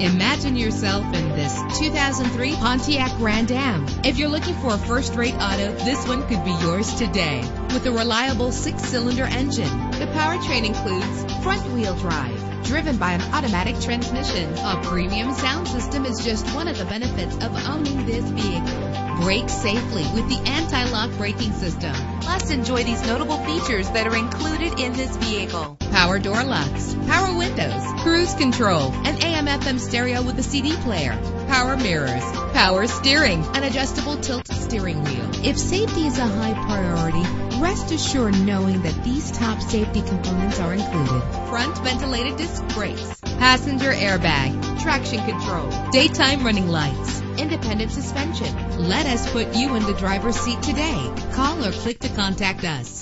Imagine yourself in this 2003 Pontiac Grand Am. If you're looking for a first-rate auto, this one could be yours today. With a reliable six-cylinder engine, the powertrain includes front-wheel drive, driven by an automatic transmission. A premium sound system is just one of the benefits of owning this vehicle. Brake safely with the anti-lock braking system. Plus, enjoy these notable features that are included in this vehicle. Power door locks, power windows, cruise control, an AM FM stereo with a CD player, power mirrors, power steering, an adjustable tilt steering wheel. If safety is a high priority, rest assured knowing that these top safety components are included. Front ventilated disc brakes, passenger airbag, traction control, daytime running lights, independent suspension. Let us put you in the driver's seat today. Call or click to contact us.